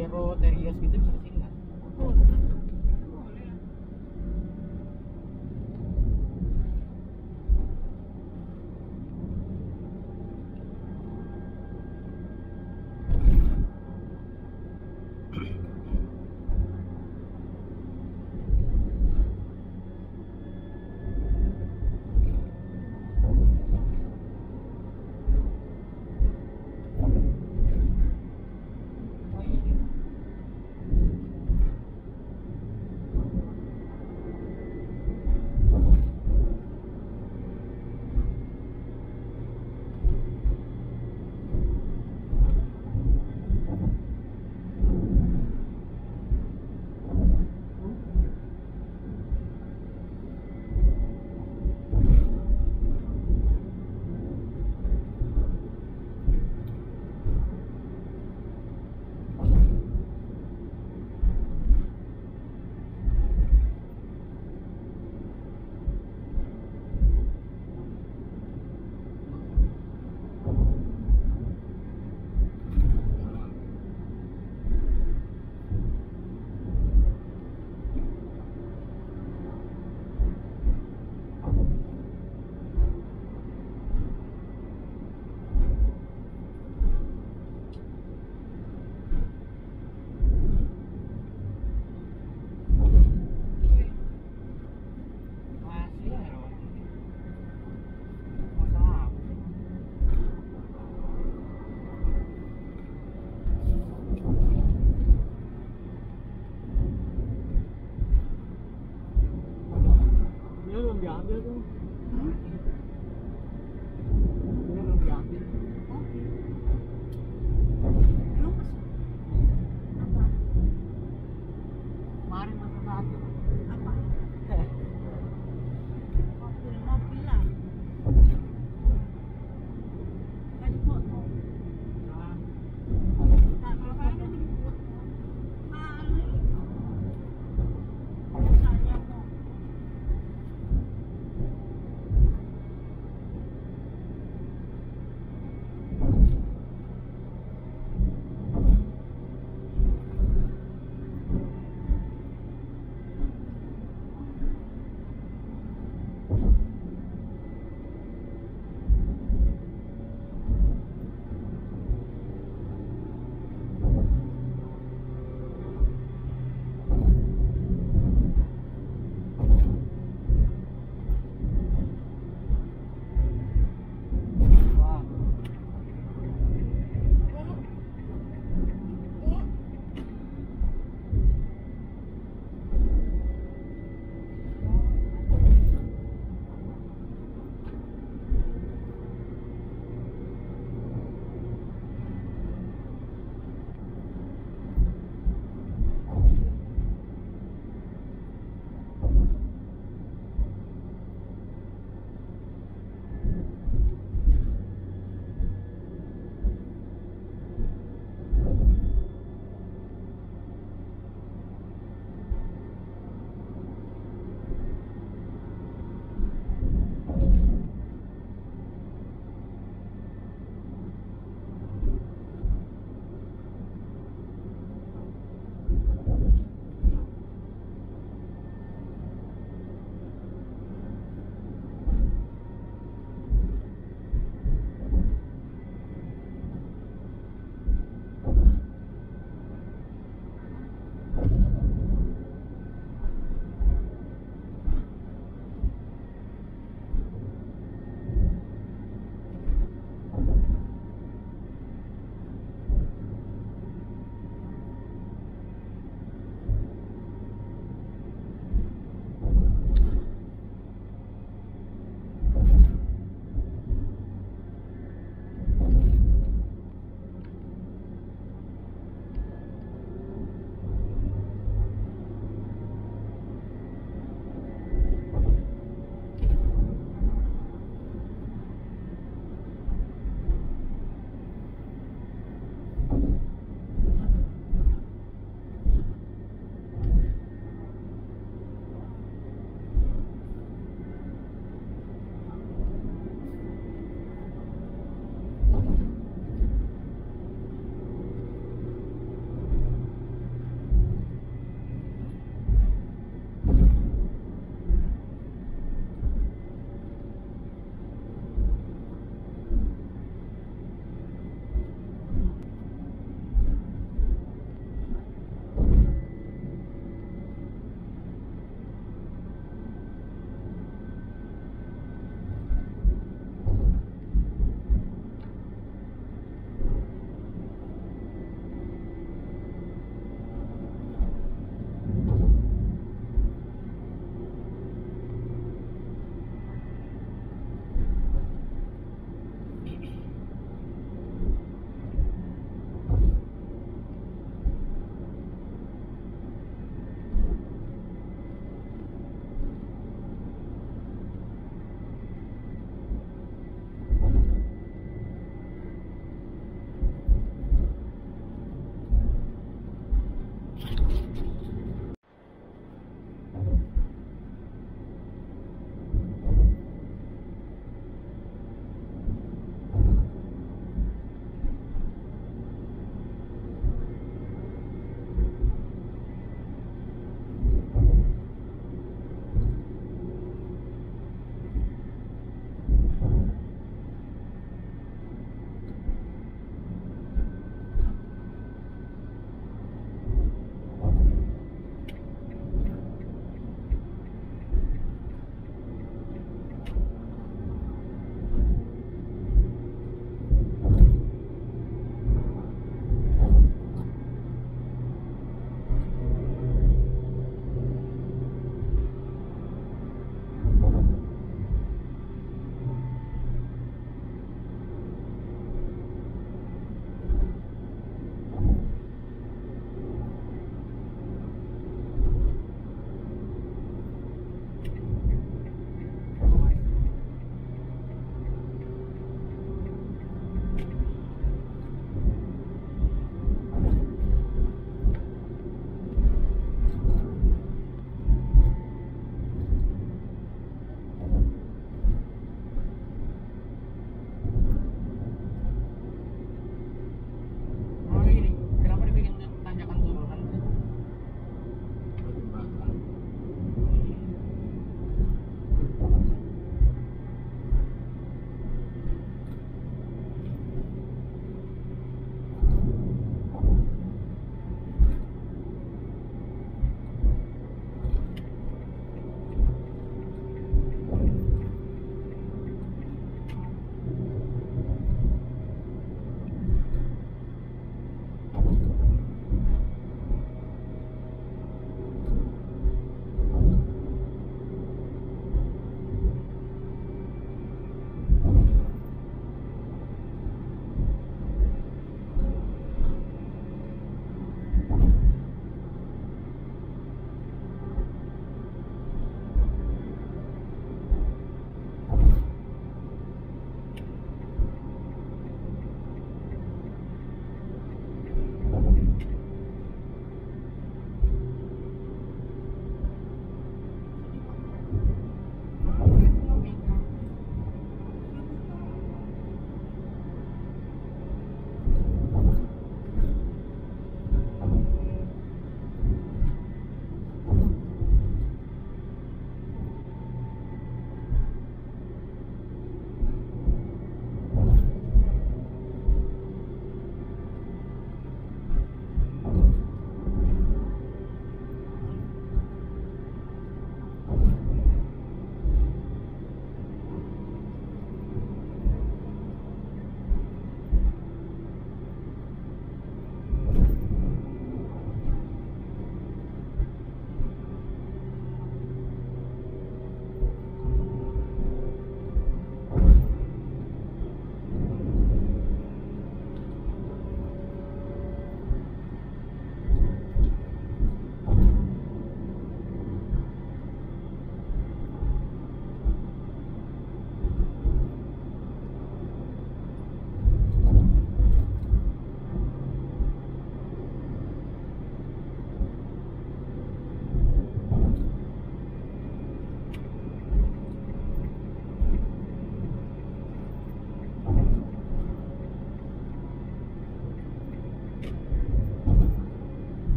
Pajero, Terios gitu bisa ke sini nggak? amado. É.